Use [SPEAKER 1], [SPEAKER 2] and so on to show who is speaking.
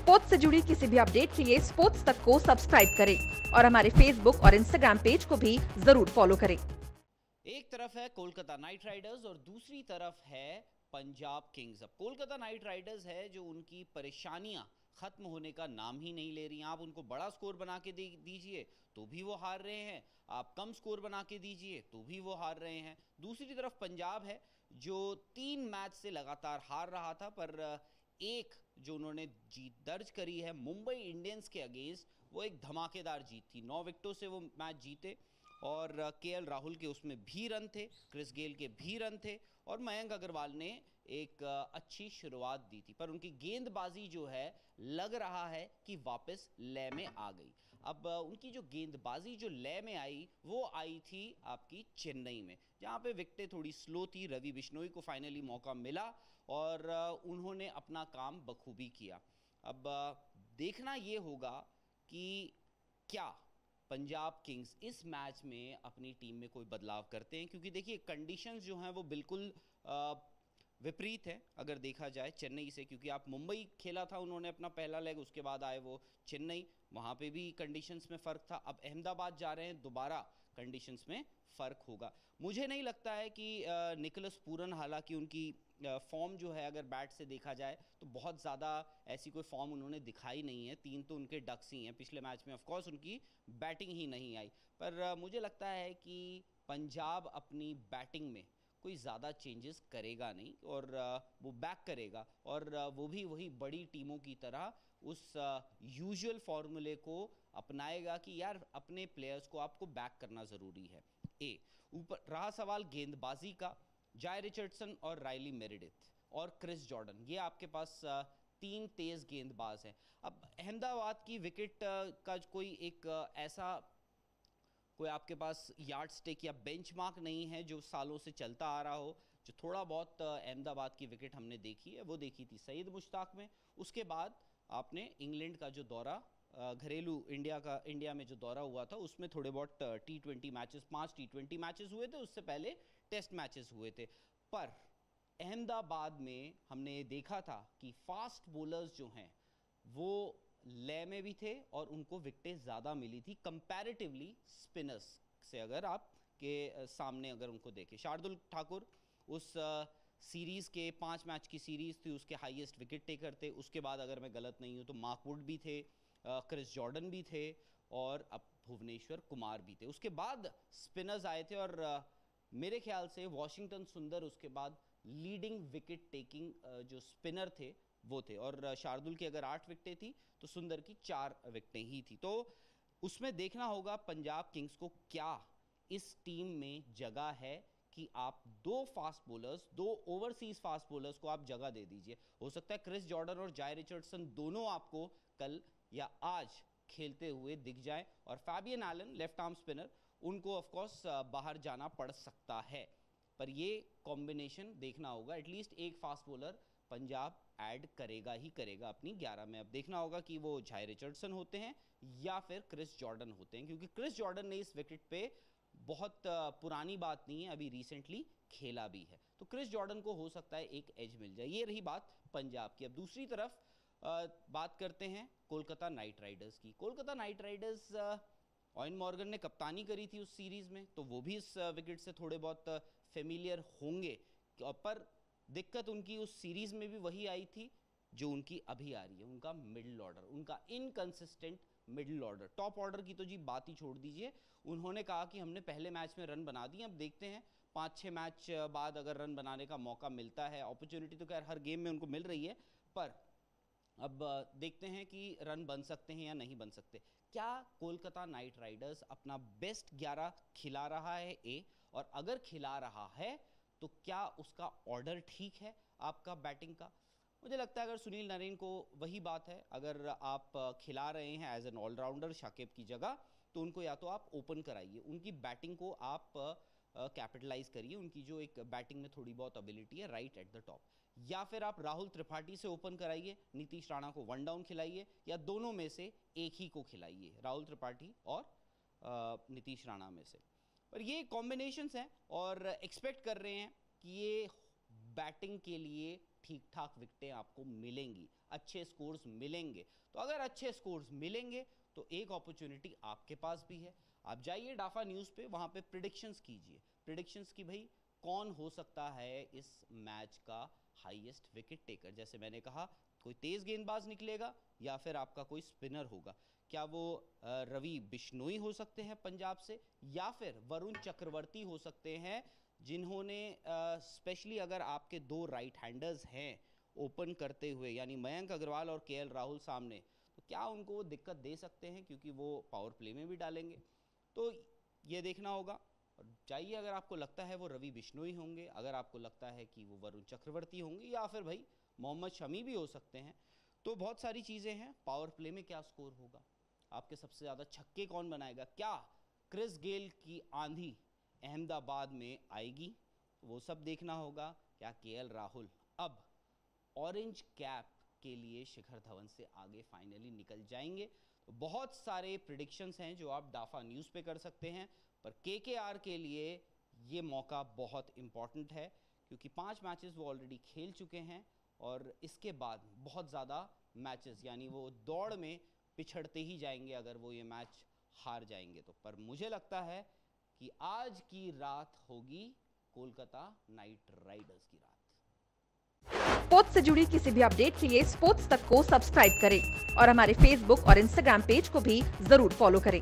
[SPEAKER 1] Sports से जुड़ी किसी भी अपडेट के लिए स्पोर्ट्स तक को सब्सक्राइब करें और हमारे फेसबुक और इंस्टाग्राम पेज को भी ज़रूर फॉलो करें।
[SPEAKER 2] एक तरफ़ है कोलकाता नाइट राइडर्स और दूसरी तरफ़ है पंजाब किंग्स। अब कोलकाता नाइट राइडर्स है जो उनकी परेशानियाँ खत्म होने का नाम ही नहीं ले रही आप उनको बड़ा स्कोर बना के दीजिए तो भी वो हार रहे हैं। आप कम स्कोर बना के दीजिए तो भी वो हार रहे हैं। दूसरी तरफ़ पंजाब है, जो तीन मैच से लगातार हार रहा था, पर एक जो उन्होंने जीत दर्ज करी है मुंबई इंडियंस के अगेंस्ट, वो एक धमाकेदार जीत थी। नौ विकेटों से वो मैच जीते और के राहुल के उसमें भी रन थे, क्रिस गेल के भी रन थे और मयंक अग्रवाल ने एक अच्छी शुरुआत दी थी। पर उनकी गेंदबाजी जो है, लग रहा है कि वापस लय में आ गई। अब उनकी जो गेंदबाजी, जो लय में आई, वो आई थी आपकी चेन्नई में, जहाँ पे विकटें थोड़ी स्लो थी, रवि बिश्नोई को फाइनली मौका मिला और उन्होंने अपना काम बखूबी किया। अब देखना ये होगा कि क्या पंजाब किंग्स इस मैच में अपनी टीम में कोई बदलाव करते हैं, क्योंकि देखिए कंडीशंस जो हैं वो बिल्कुल विपरीत है, अगर देखा जाए चेन्नई से, क्योंकि आप मुंबई खेला था, उन्होंने अपना पहला लेग उसके बाद आए वो चेन्नई। वहाँ पे भी कंडीशंस में फ़र्क था। अब अहमदाबाद जा रहे हैं, दोबारा कंडीशंस में फ़र्क होगा। मुझे नहीं लगता है कि निकलस पूरन, हालाँकि उनकी फॉर्म जो है, अगर बैट से देखा जाए तो बहुत ज़्यादा ऐसी कोई फॉर्म उन्होंने दिखाई नहीं है। तीन तो उनके डक्स ही हैं। पिछले मैच में ऑफकोर्स उनकी बैटिंग ही नहीं आई। पर मुझे लगता है कि पंजाब अपनी बैटिंग में कोई ज़्यादा चेंजेस करेगा नहीं और वो बैक करेगा और वो भी वही बड़ी टीमों की तरह उस यूजुअल फॉर्मूले को अपनाएगा कि यार अपने प्लेयर्स को आपको बैक करना ज़रूरी है। ए ऊपर रहा सवाल गेंदबाजी का जाय रिचर्डसन और राइली मेरिडिथ और क्रिस जॉर्डन ये आपके पास तीन तेज गेंदबाज हैं। अब अहमदाबाद की विकेट का कोई एक ऐसा कोई आपके पास यार्ड स्टेक या बेंचमार्क नहीं है जो सालों से चलता आ रहा हो, जो थोड़ा बहुत अहमदाबाद की विकेट हमने देखी है, वो देखी थी सईद मुश्ताक में। उसके बाद आपने इंग्लैंड का जो दौरा घरेलू इंडिया का, इंडिया में जो दौरा हुआ था, उसमें थोड़े बहुत टी ट्वेंटी मैचेस पाँच टी ट्वेंटी मैचेस हुए थे, उससे पहले टेस्ट मैचेस हुए थे। पर अहमदाबाद में हमने देखा था कि फास्ट बोलर्स जो हैं, वो लय में भी थे और उनको विकटें ज़्यादा मिली थी कंपैरेटिवली स्पिनर्स से अगर आप के सामने अगर उनको देखें। शार्दुल ठाकुर उस सीरीज़ के, पाँच मैच की सीरीज़ थी, उसके हाईएस्ट विकेट टेकर थे। उसके बाद अगर मैं गलत नहीं हूँ तो मार्क वुड भी थे क्रिस जॉर्डन भी थे और अब भुवनेश्वर कुमार भी थे। उसके बाद स्पिनर्स आए थे और मेरे ख्याल से वॉशिंगटन सुंदर, उसके बाद लीडिंग विकेट टेकिंग जो स्पिनर थे वो थे। और शार्दुल की अगर आठ विकटें थी तो सुंदर की चार विकटें ही थी। तो उसमें देखना होगा पंजाब किंग्स को क्या इस टीम में जगह है कि आप दो फास्ट बोलर्स, दो ओवरसीज फास्ट बोलर्स को आप जगह दे दीजिए। हो सकता है क्रिस जॉर्डन और जाय रिचर्डसन दोनों आपको कल या आज खेलते हुए दिख जाए। और Fabian Allen, left arm spinner, उनको ऑफकोर्स बाहर जाना पड़ सकता है। पर ये कॉम्बिनेशन देखना होगा एटलीस्ट एक फास्ट बॉलर पंजाब ऐड करेगा ही करेगा अपनी 11 में। अब देखना होगा कि वो झाई रिचर्डसन होते हैं या फिर क्रिस जॉर्डन होते हैं, क्योंकि क्रिस जॉर्डन ने इस विकेट पे बहुत पुरानी बात नहीं है, अभी रिसेंटली खेला भी है। तो क्रिस जॉर्डन को हो सकता है एक एज मिल जाए। ये रही बात पंजाब की। अब दूसरी तरफ़ बात करते हैं कोलकाता नाइट राइडर्स की। Kolkata Knight Riders Eoin Morgan ने कप्तानी करी थी उस सीरीज़ में तो वो भी इस विकेट से थोड़े बहुत फेमिलियर होंगे। पर दिक्कत उनकी उस सीरीज़ में भी वही आई थी, जो उनकी अभी आ रही है, उनका मिडिल ऑर्डर उनका inconsistent middle order top order की तो जी बात ही छोड़ दीजिए। उन्होंने कहा कि हमने पहले मैच में रन बना दिए अब देखते हैं। पाँच छः मैच बाद अगर रन बनाने का मौका मिलता है अपॉर्चुनिटी तो खैर हर गेम में उनको मिल रही है, पर अब देखते हैं कि रन बन सकते हैं या नहीं बन सकते। क्या कोलकाता नाइट राइडर्स अपना बेस्ट 11 खिला रहा है? ए, और अगर खिला रहा है तो क्या उसका ऑर्डर ठीक है आपका बैटिंग का? मुझे लगता है अगर सुनील नरेन को वही बात है अगर आप खिला रहे हैं एज एन ऑलराउंडर शाकिब की जगह तो उनको या तो आप ओपन कराइए। उनकी बैटिंग को आप कैपिटलाइज uh, करिए। उनकी जो एक बैटिंग में थोड़ी बहुत एबिलिटी है राइट एट द टॉप या फिर आप राहुल त्रिपाठी से ओपन कराइए नीतीश राणा को वन डाउन खिलाइए या दोनों में से एक ही को खिलाइए राहुल त्रिपाठी और नीतीश राणा में से। और ये कॉम्बिनेशंस हैं और एक्सपेक्ट कर रहे हैं कि ये बैटिंग के लिए ठीक ठाक विकटें आपको मिलेंगी, अच्छे स्कोर्स मिलेंगे। तो अगर अच्छे स्कोर्स मिलेंगे तो एक अपॉर्चुनिटी आपके पास भी है। आप जाइए डाफा न्यूज़ पे, वहाँ पे प्रिडिक्शंस कीजिए। प्रिडिक्शंस की भाई, कौन हो सकता है इस मैच का हाईएस्ट विकेट टेकर जैसे मैंने कहा, कोई तेज़ गेंदबाज निकलेगा या फिर आपका कोई स्पिनर होगा। क्या वो रवि बिश्नोई हो सकते हैं पंजाब से, या फिर वरुण चक्रवर्ती हो सकते हैं, जिन्होंने स्पेशली अगर आपके दो राइट हैंडर्स हैं ओपन करते हुए, यानी मयंक अग्रवाल और के राहुल सामने तो क्या उनको वो दिक्कत दे सकते हैं, क्योंकि वो पावर प्ले में भी डालेंगे? तो ये देखना होगा। जाइए, अगर आपको लगता है वो रवि बिश्नोई होंगे, अगर आपको लगता है कि वो वरुण चक्रवर्ती होंगे, या फिर भाई मोहम्मद शमी भी हो सकते हैं तो बहुत सारी चीज़ें हैं पावर प्ले में क्या स्कोर होगा? आपके सबसे ज़्यादा छक्के कौन बनाएगा? क्या क्रिस गेल की आंधी अहमदाबाद में आएगी? वो सब देखना होगा। क्या के राहुल? अब ऑरेंज कैप के लिए शिखर धवन से आगे फाइनली निकल जाएँगे। तो बहुत सारे प्रिडिक्शंस हैं जो आप डाफा न्यूज़ पे कर सकते हैं। पर के के आर के लिए ये मौका बहुत इंपॉर्टेंट है, क्योंकि पाँच मैचेस वो ऑलरेडी खेल चुके हैं। और इसके बाद बहुत ज़्यादा मैचेस यानी वो दौड़ में पिछड़ते ही जाएँगे अगर वो ये मैच हार जाएँगे तो। पर मुझे लगता है कि आज की रात होगी कोलकाता नाइट राइडर्स की रात।
[SPEAKER 1] स्पोर्ट्स से जुड़ी किसी भी अपडेट के लिए स्पोर्ट्स तक को सब्सक्राइब करें और हमारे फेसबुक और इंस्टाग्राम पेज को भी ज़रूर फॉलो करें।